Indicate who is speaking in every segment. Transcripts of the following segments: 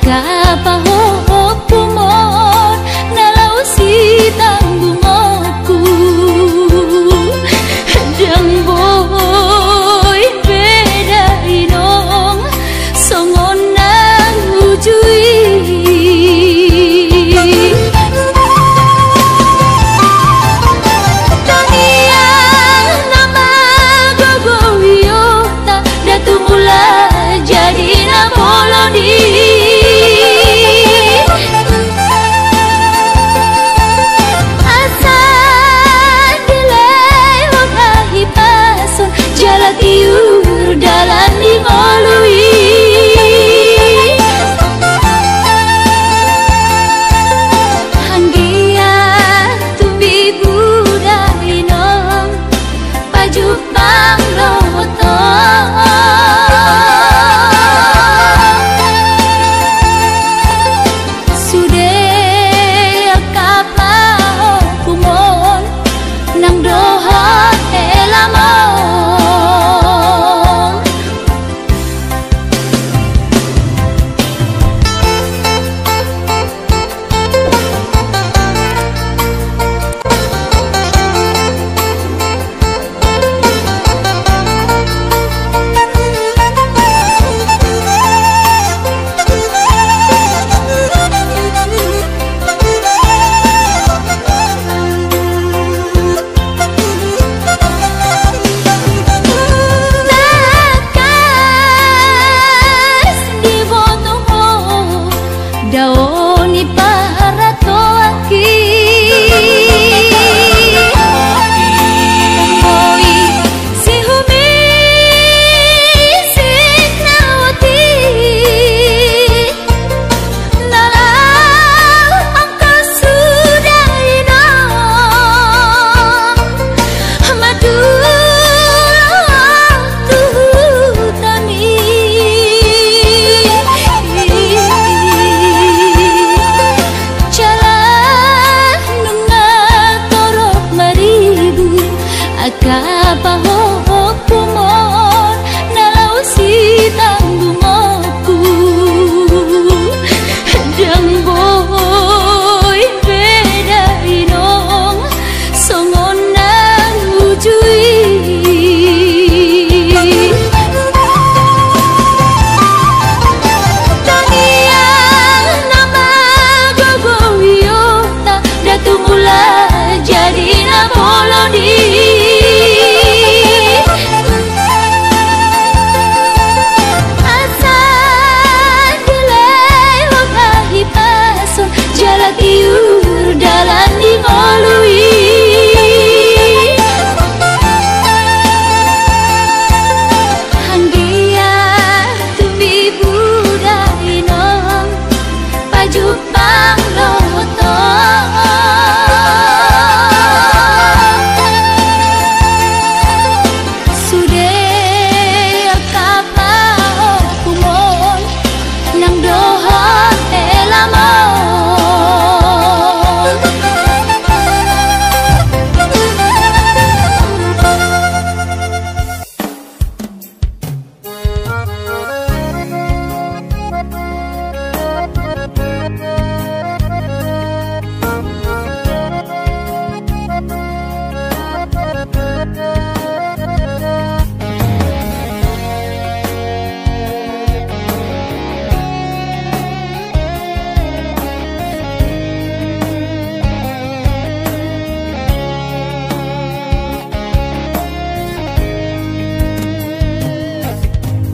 Speaker 1: capa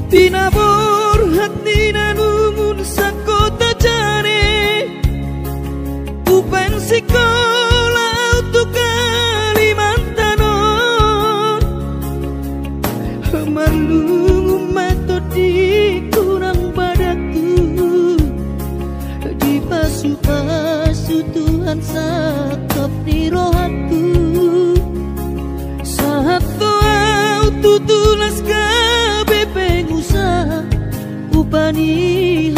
Speaker 2: Tina pun. জানি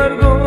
Speaker 3: embargo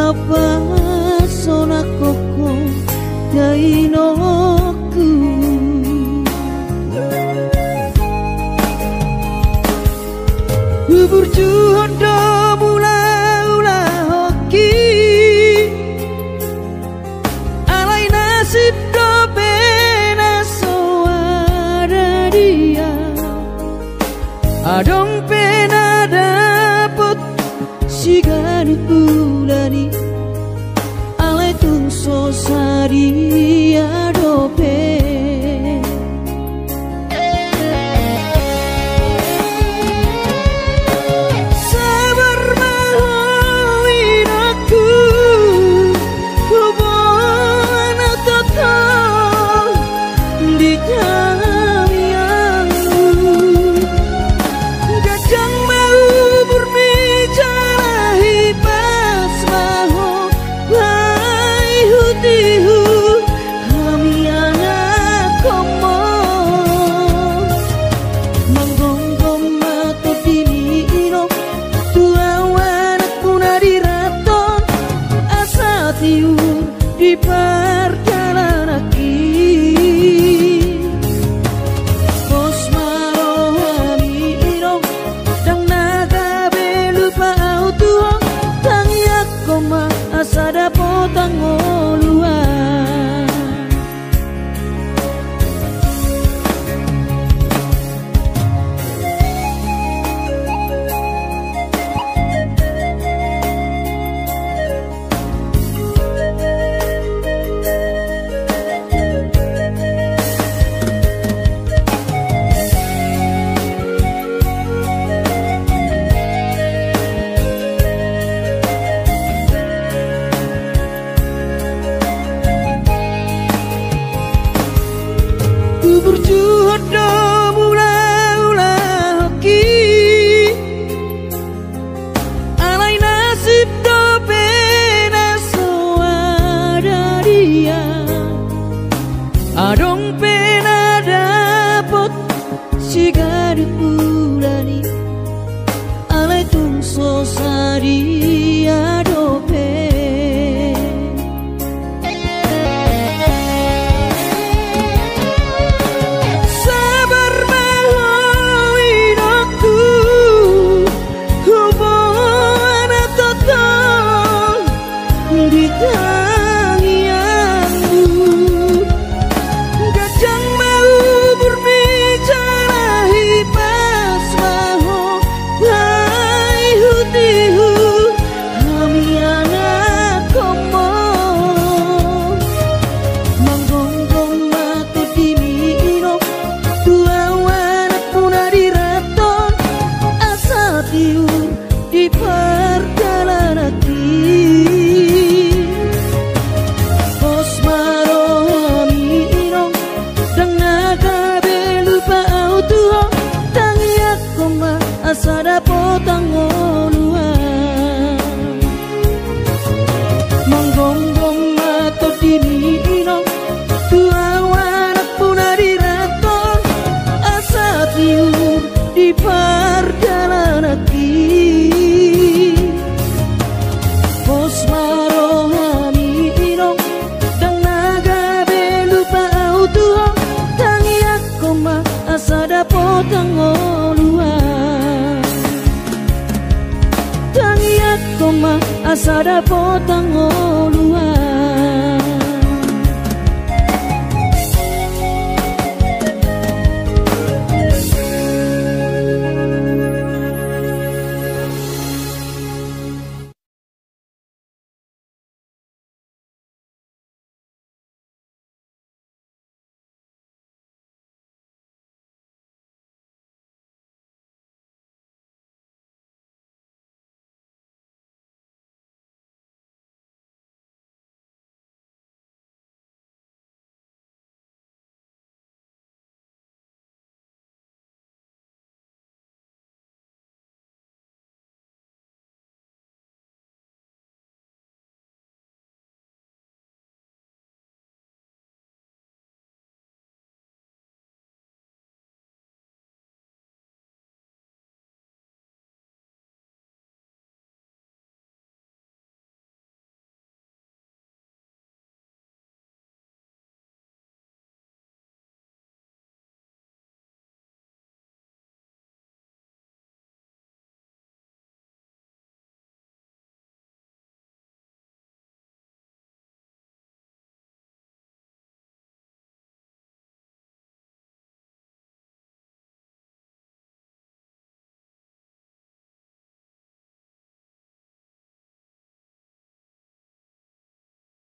Speaker 2: lapa sona koko dainoku Ubur love What a.